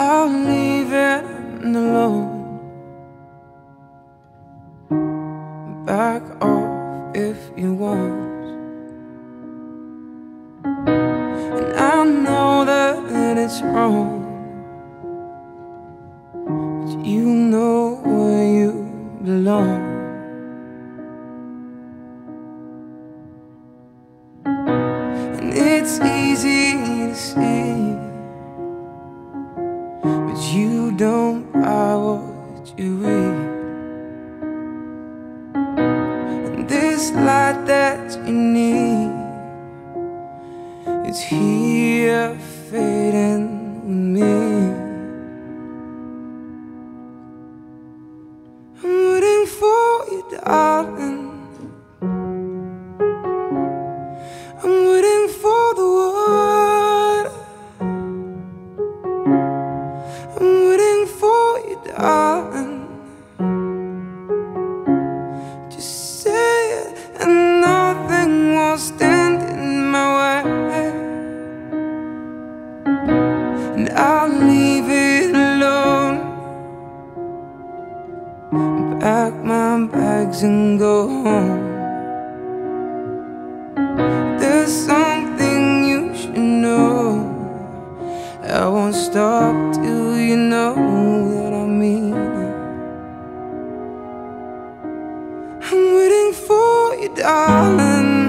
I'll leave it alone. Back off if you want. And I know that it's wrong. But you know where you belong. And it's easy to see. But you don't buy what you read. And this light that you need is here fading with me. I'm waiting for you, darling. Darling. Just say it, and nothing will stand in my way. And I'll leave it alone. Pack my bags and go home. There's something you should know. I won't stop till you know that you, darling.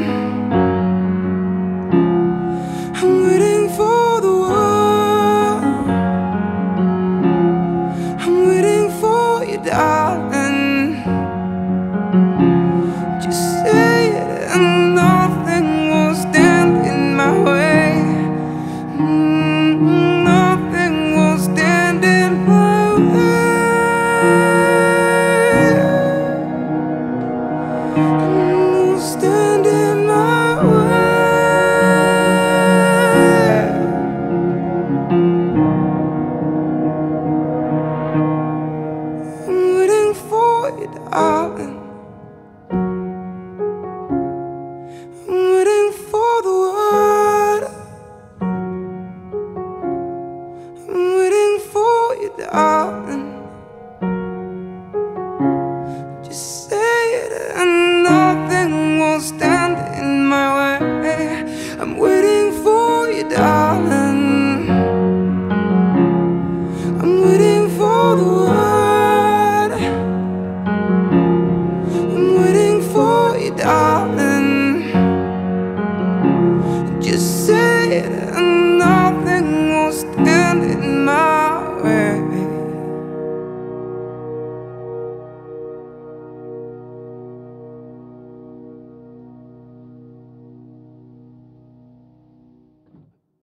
Just say it, and nothing will stand in my way. I'm waiting for you, darling.